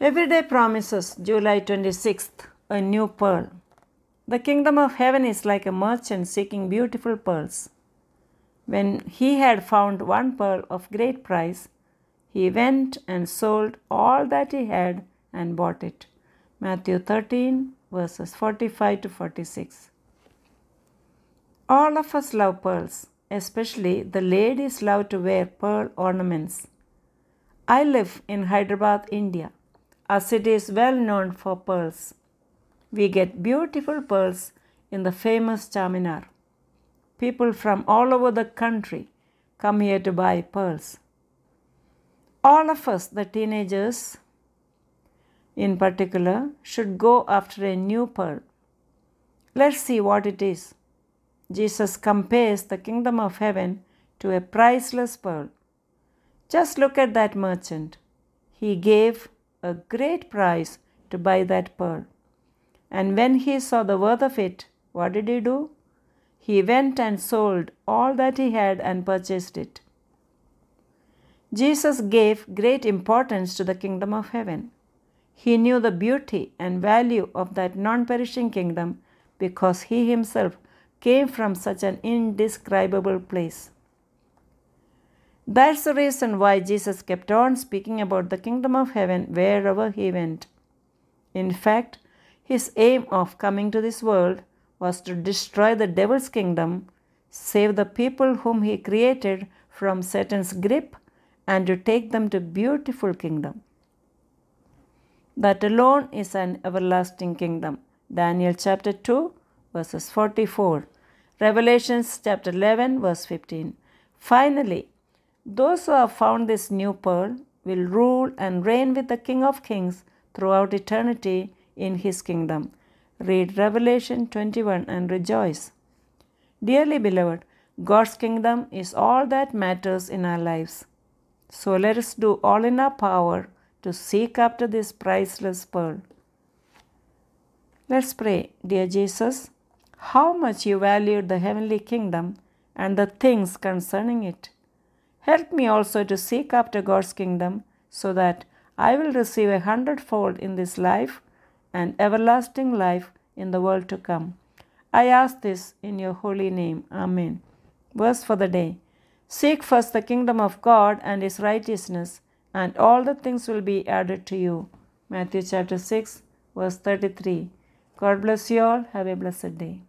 Everyday promises, July 26th, a new pearl. The kingdom of heaven is like a merchant seeking beautiful pearls. When he had found one pearl of great price, he went and sold all that he had and bought it. Matthew 13, verses 45 to 46. All of us love pearls, especially the ladies love to wear pearl ornaments. I live in Hyderabad, India. Our city is well known for pearls. We get beautiful pearls in the famous Charminar. People from all over the country come here to buy pearls. All of us, the teenagers in particular, should go after a new pearl. Let's see what it is. Jesus compares the kingdom of heaven to a priceless pearl. Just look at that merchant. He gave a great price to buy that pearl. And when he saw the worth of it, what did he do? He went and sold all that he had and purchased it. Jesus gave great importance to the kingdom of heaven. He knew the beauty and value of that non perishing kingdom because he himself came from such an indescribable place. That's the reason why Jesus kept on speaking about the kingdom of heaven wherever he went. In fact, his aim of coming to this world was to destroy the devil's kingdom, save the people whom he created from Satan's grip, and to take them to beautiful kingdom. That alone is an everlasting kingdom. Daniel chapter 2 verses 44. Revelations chapter 11 verse 15. Finally, those who have found this new pearl will rule and reign with the King of Kings throughout eternity in his kingdom. Read Revelation 21 and rejoice. Dearly beloved, God's kingdom is all that matters in our lives. So let us do all in our power to seek after this priceless pearl. Let's pray, dear Jesus, how much you valued the heavenly kingdom and the things concerning it. Help me also to seek after God's kingdom so that I will receive a hundredfold in this life and everlasting life in the world to come. I ask this in your holy name. Amen. Verse for the day Seek first the kingdom of God and his righteousness, and all the things will be added to you. Matthew chapter 6, verse 33. God bless you all. Have a blessed day.